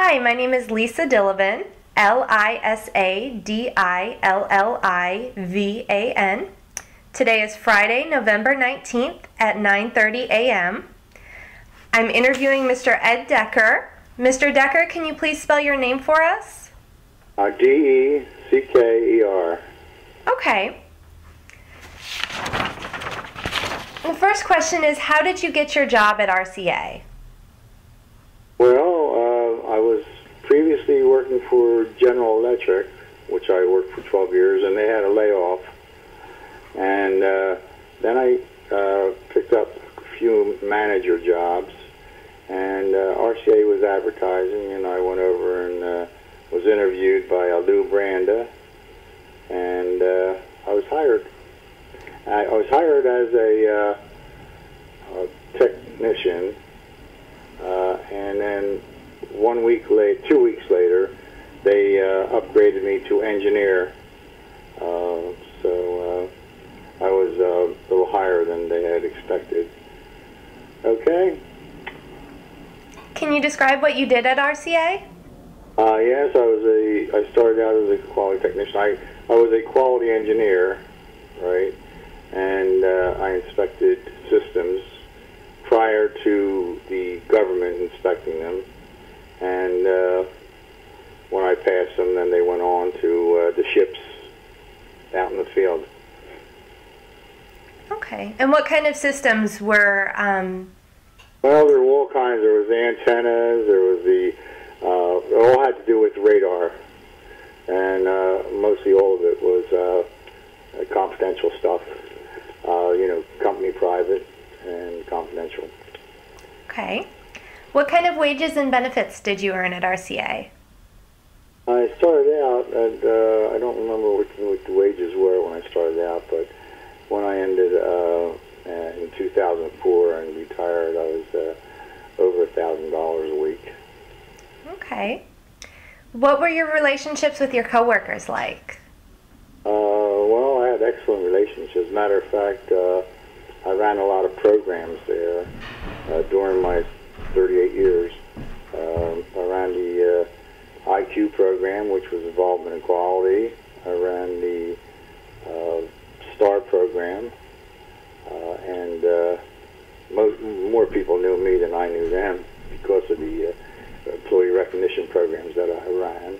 Hi, my name is Lisa Dillivan, L I S A D I L L I V A N. Today is Friday, November 19th at 9:30 a.m. I'm interviewing Mr. Ed Decker. Mr. Decker, can you please spell your name for us? Uh, D E C K E R. Okay. The first question is How did you get your job at RCA? Well, uh, I was previously working for General Electric, which I worked for 12 years, and they had a layoff. And uh, then I uh, picked up a few manager jobs, and uh, RCA was advertising, and I went over and uh, was interviewed by Lou Branda, and uh, I was hired. I, I was hired as a, uh, a technician, uh, and then one week late, two weeks later, they uh, upgraded me to engineer. Uh, so uh, I was uh, a little higher than they had expected. Okay. Can you describe what you did at RCA? Uh, yes, I was a. I started out as a quality technician. I I was a quality engineer, right, and uh, I inspected systems prior to the government inspecting them, and uh, when I passed them, then they went on to uh, the ships out in the field. Okay. And what kind of systems were um, Well, there were all kinds. There was the antennas. There was the. Uh, it all had to do with radar, and uh, mostly all of it was uh, uh, confidential stuff. Uh, you know, company private and confidential. Okay. What kind of wages and benefits did you earn at RCA? I started out, and uh, I don't remember what, what the wages were when I started out, but when I ended uh, in 2004 and retired, I was uh, over a thousand dollars a week. Okay. What were your relationships with your coworkers like? Uh, well, I had excellent relationships. Matter of fact, uh, I ran a lot of programs there uh, during my 38 years. Um, I ran the uh, IQ program, which was involvement in quality. I ran the uh, STAR program, uh, and uh, most, more people knew me than I knew them because of the uh, employee recognition programs that I ran.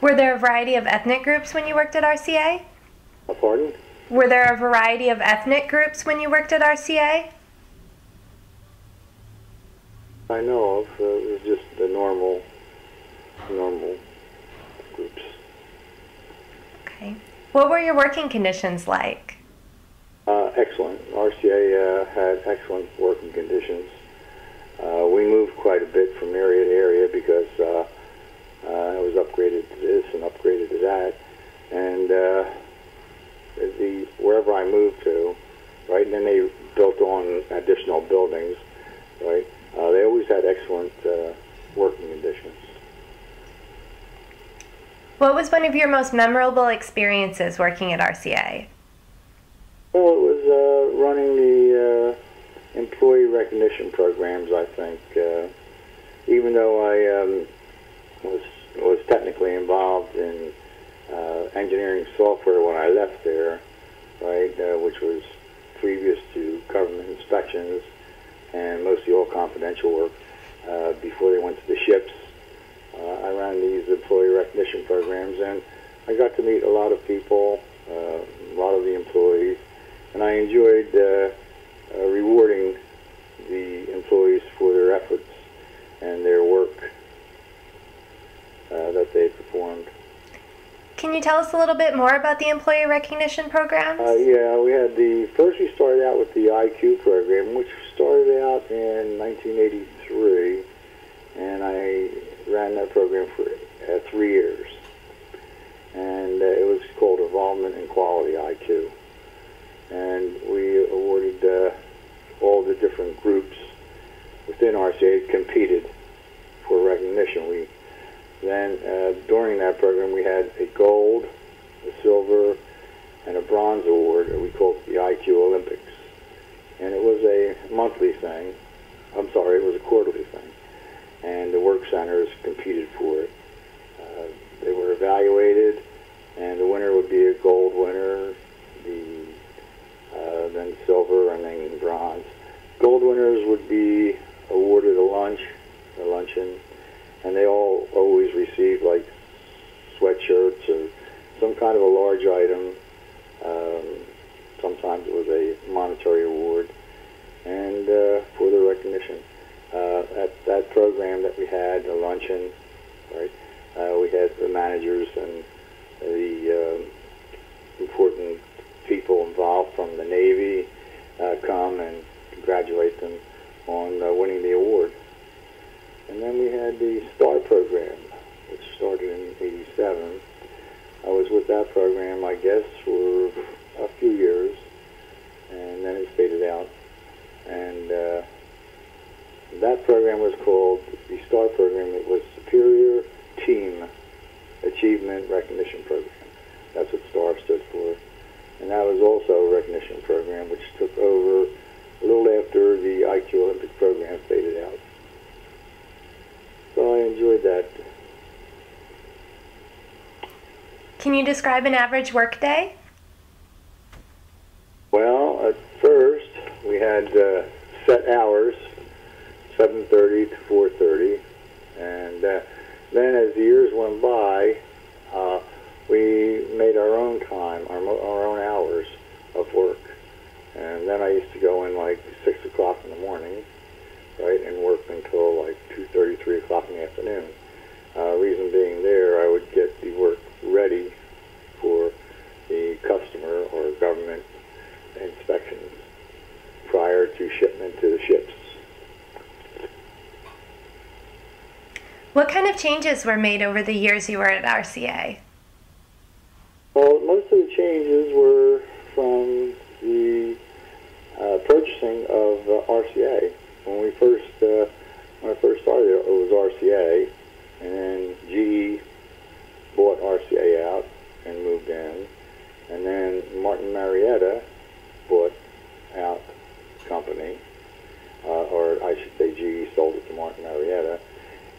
Were there a variety of ethnic groups when you worked at RCA? Pardon? Were there a variety of ethnic groups when you worked at RCA? I know of. Uh, it was just the normal, normal groups. Okay. What were your working conditions like? Uh, excellent. RCA uh, had excellent working conditions. Uh, we moved quite a bit from area to area because uh, uh, I was upgraded to this and upgraded to that, and uh, the wherever I moved to, right, and then they built on additional buildings, right. Uh, they always had excellent uh, working conditions. What was one of your most memorable experiences working at RCA? Well, it was uh, running the uh, employee recognition programs. I think, uh, even though I um, was was technically involved in uh, engineering software when I left there, right, uh, which was previous to government inspections and mostly all confidential work uh, before they went to the ships. I ran these recognition programs, and I got to meet a lot of people, uh, a lot of the employees, and I enjoyed uh, uh, rewarding the employees for their efforts and their work uh, that they performed. Can you tell us a little bit more about the employee recognition programs? Uh, yeah, we had the first. We started out with the IQ program, which started Bronze Award, we called it the IQ Olympics. And it was a monthly thing. I'm sorry, it was a quarterly thing. And the work centers competed for it. Uh, they were evaluated, and the winner would be a gold winner, the, uh, then silver, and then bronze. Gold winners would be awarded a lunch, a luncheon, and they all always received like sweatshirts or some kind of a large item um, sometimes it was a monetary award, and uh, for the recognition. Uh, at that program that we had, the luncheon, right? Uh, we had the managers and the um, important people involved from the Navy uh, come and congratulate them on uh, winning the award. And then we had the STAR program, which started in 87. I was with that program, I guess, for a few years, and then it faded out. And uh, that program was called the STAR program. It was Superior Team Achievement Recognition Program. That's what STAR stood for. And that was also a recognition program which took over a little after the IQ Olympic program faded out. So I enjoyed that. Can you describe an average workday? Well, at first we had uh, set hours, 7:30 to 4:30, and uh, then as the years went by, uh, we made our own time, our, mo- our own hours of work. And then I used to go in like 6 o'clock in the morning, right, and work until like 2.30, 3 o'clock in the afternoon. Uh, reason being there, I would get the work ready for the customer or government inspections prior to shipment to the ships. What kind of changes were made over the years you were at RCA? Well, most of the changes were from the uh, purchasing of uh, RCA. When we first uh, when I first started, it was RCA, and then GE bought RCA out and moved in, and then Martin Marietta bought out the company, uh, or I should say GE sold it to Martin Marietta,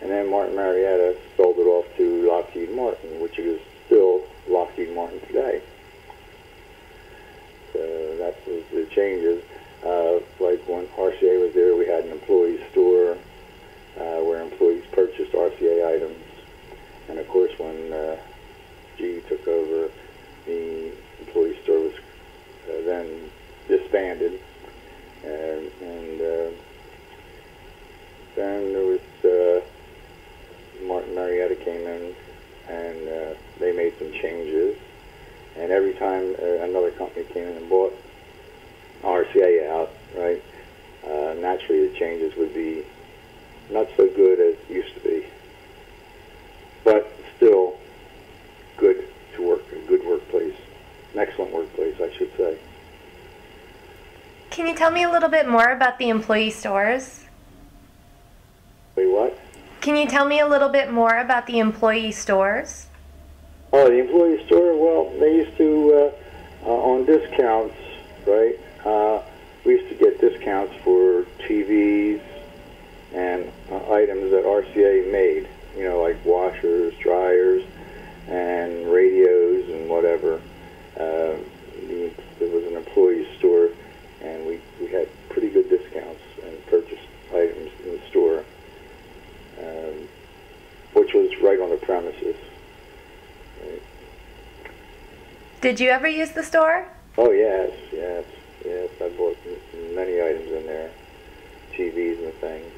and then Martin Marietta sold it off to Lockheed Martin, which is still Lockheed Martin today. So that's the, the changes. Uh, like when RCA was there, we had an employee store uh, where employees purchased RCA items. And of course, when uh, GE took over, the employee store was uh, then disbanded. And, and uh, then there was uh, Martin Marietta came in and uh, they made some changes. And every time uh, another company came in and bought RCA out, right, uh, naturally the changes would be not so good as it used to be, but still good to work, a good workplace, an excellent workplace, I should say. Can you tell me a little bit more about the employee stores? Wait, what? Can you tell me a little bit more about the employee stores? Oh, the employee store. Well, they used to uh, uh, on discounts, right? Uh, we used to get discounts for TVs and uh, items that RCA made. You know, like washers, dryers, and radios and whatever. Uh, the, there was an employee store, and we we had pretty good discounts and purchased items in the store, um, which was right on the premises. Right. Did you ever use the store? Oh yes, yes, yes. I bought many items in there, TVs and things.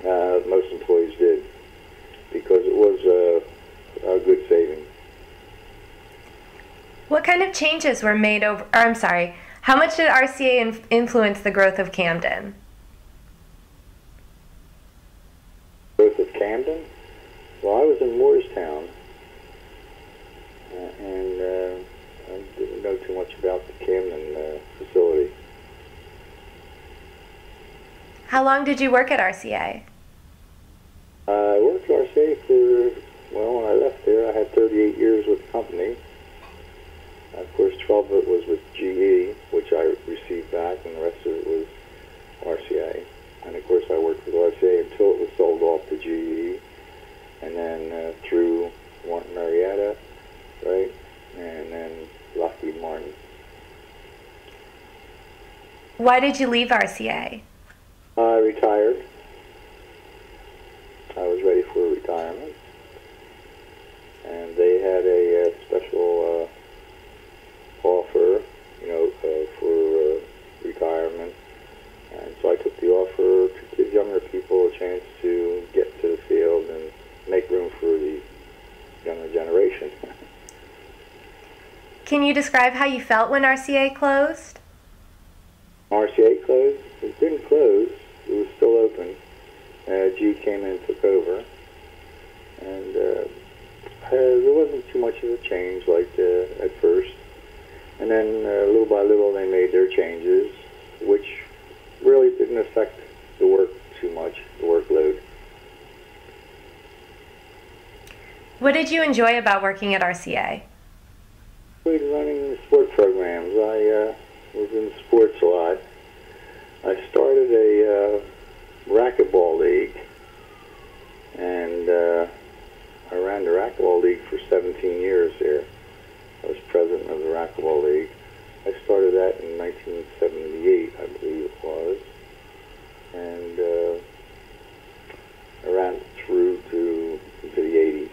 Uh, most employees did because it was uh, a good saving. What kind of changes were made over, or I'm sorry, how much did RCA in- influence the growth of Camden? Both of Camden. Well, I was in Moorestown, uh, and uh, I didn't know too much about the Camden uh, facility. How long did you work at RCA? Uh, I worked at RCA for, well, when I left there, I had 38 years with the company. Of course, 12 of it was with GE, which I received back, and the rest of it was RCA. And of course, I worked with RCA until it was sold off to GE, and then uh, through Martin Marietta, right, and then Lockheed Martin. Why did you leave RCA? I retired. I was ready for retirement. And they had a, uh special uh, offer, you know, uh, for uh, retirement. And so I took the offer to give younger people a chance to get to the field and make room for the younger generation. Can you describe how you felt when RCA closed? RCA closed. It didn't close. Open. Uh, G came in and took over. And uh, uh, there wasn't too much of a change like uh, at first. And then uh, little by little they made their changes, which really didn't affect the work too much, the workload. What did you enjoy about working at RCA? enjoyed running sport programs. I uh, was in sports a lot. I started a uh, racquetball league, and uh, I ran the racquetball league for 17 years there. I was president of the racquetball league. I started that in 1978, I believe it was, and uh, I ran it through to into the 80s.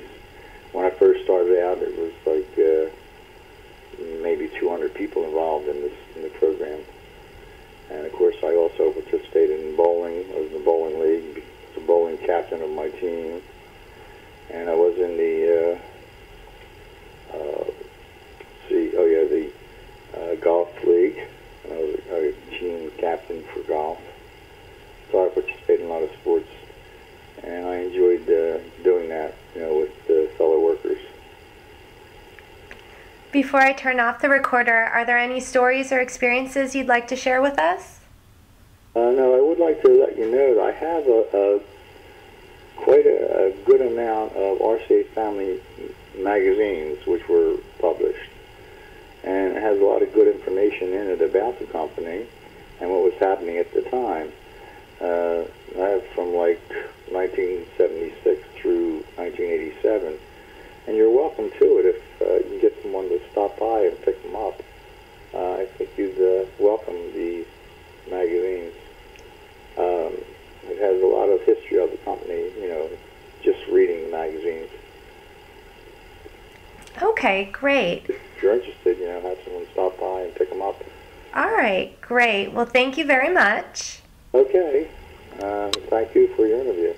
When I first started out, it was like uh, maybe 200 people involved in this in the program. And of course, I also participated in bowling. I was in the bowling league, was the bowling captain of my team, and I was in the uh, uh, see, oh yeah, the uh, golf league. And I was a team captain for golf. So I participated in a lot of sports, and I enjoyed uh, doing that, you know, with uh, fellow workers. Before I turn off the recorder, are there any stories or experiences you'd like to share with us? Uh, no, I would like to let you know that I have a, a quite a, a good amount of RCA Family magazines which were published, and it has a lot of good information in it about the company and what was happening at the time. Uh, I have from like 1976 through 1987, and you're welcome to it if uh, you can get someone to stop by and pick them up. Uh, I think you'd uh, welcome the magazines. Um, it has a lot of history of the company, you know, just reading the magazines. Okay, great. If you're interested, you know, have someone stop by and pick them up. All right, great. Well, thank you very much. Okay. Um, thank you for your interview.